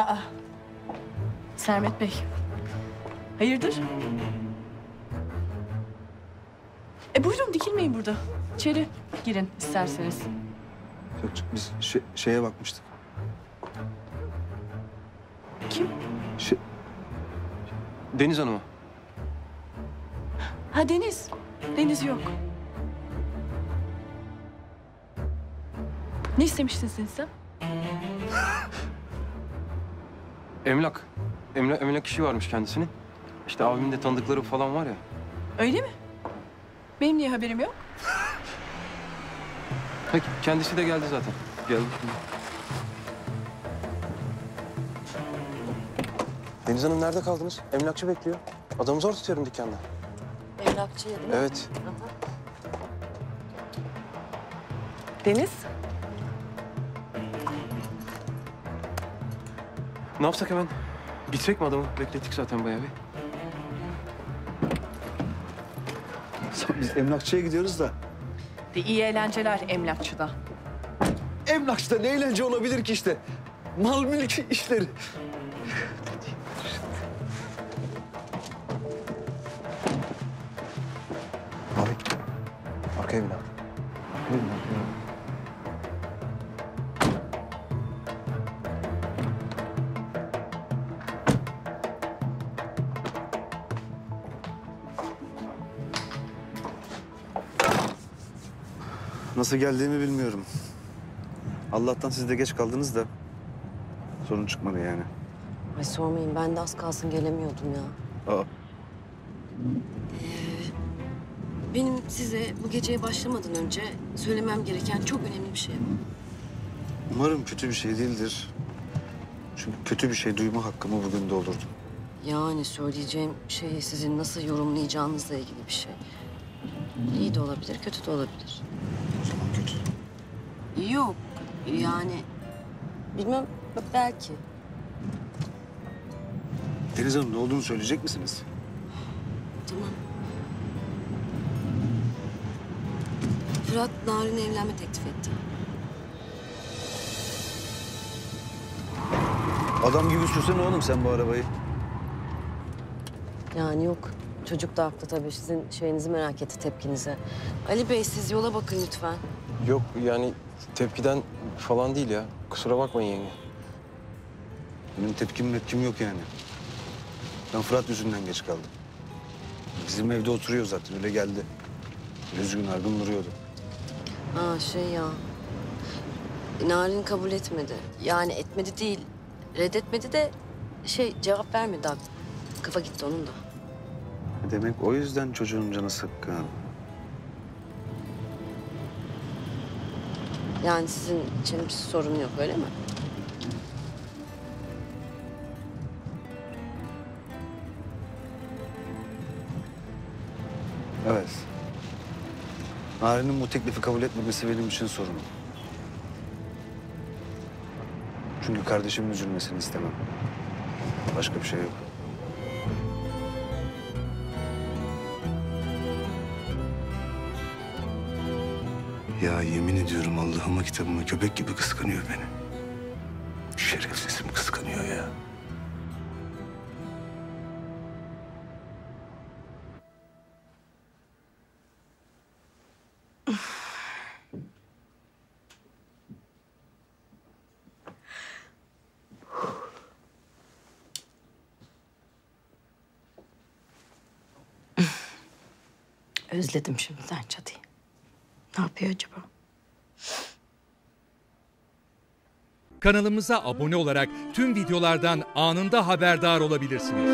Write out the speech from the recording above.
Aa. Sermet Bey. Hayırdır? E buyurun dikilmeyin burada. İçeri girin isterseniz. Yok, biz şey- şeye bakmıştık. Kim? Şey, Deniz Hanım'a. Ha Deniz. Deniz yok. Ne istemiştin sen sen? Emlak. Emlak, emlak işi varmış kendisinin. İşte abimin de tanıdıkları falan var ya. Öyle mi? Benim niye haberim yok? Peki kendisi de geldi zaten. Geldi şimdi. Deniz Hanım nerede kaldınız? Emlakçı bekliyor. Adamı zor tutuyorum dükkanda. Emlakçıya değil mi? Evet. Deniz? Ne yapsak hemen? Gitsek mi adamı? Beklettik zaten bayağı bir. biz emlakçıya gidiyoruz da. De iyi eğlenceler emlakçıda. Emlakçıda ne eğlence olabilir ki işte? Mal mülk işleri. Abi, arkaya bin abi. Bin, bin. Nasıl geldiğimi bilmiyorum. Allah'tan siz de geç kaldınız da sorun çıkmadı yani. Ay sormayın ben de az kalsın gelemiyordum ya. Aa, Benim size bu geceye başlamadan önce söylemem gereken çok önemli bir şey var. umarım kötü bir şey değildir. Çünkü kötü bir şey duyma hakkımı bugün doldurdum. Yani söyleyeceğim şey sizin nasıl yorumlayacağınızla ilgili bir şey. İyi de olabilir, kötü de olabilir. Yok yani bilmem belki. Deniz Hanım ne olduğunu söyleyecek misiniz? Tamam. Fırat Narin'e evlenme teklif etti. Adam gibi sürsene oğlum sen bu arabayı. Yani yok. Çocuk da haklı tabii. Sizin şeyinizi merak etti, tepkinizi. Ali Bey siz yola bakın lütfen. Yok yani tepkiden falan değil ya. Kusura bakmayın yenge. Benim tepkim mepkim yok yani. Ben Fırat yüzünden geç kaldım. Bizim evde oturuyor zaten öyle geldi. Üzgün argın duruyordu. Ha şey ya. Narin kabul etmedi. Yani etmedi değil. Reddetmedi de şey cevap vermedi. Haklı. Kafa gitti onun da. Demek o yüzden çocuğun canı sıkkın. Yani sizin için bir sorun yok öyle mi? Evet. Narin'in bu teklifi kabul etmemesi benim için sorun. Çünkü kardeşimin üzülmesini istemem. Başka bir şey yok. Ya yemin ediyorum Allah'ıma kitabıma köpek gibi kıskanıyor beni. Şerefsizim kıskanıyor ya. Özledim şimdiden çatıyı. Ne yapıyor acaba? Kanalımıza abone olarak tüm videolardan anında haberdar olabilirsiniz.